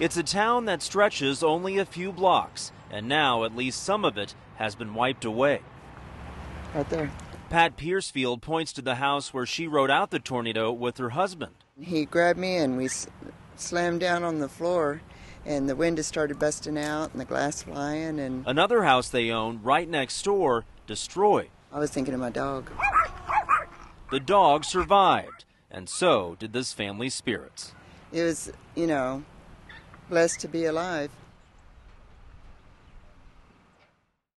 It's a town that stretches only a few blocks, and now at least some of it has been wiped away. Right there. Pat Piercefield points to the house where she rode out the tornado with her husband. He grabbed me and we slammed down on the floor and the windows started busting out and the glass flying and another house they own right next door destroyed. I was thinking of my dog. The dog survived, and so did this family's spirits. It was, you know, blessed to be alive.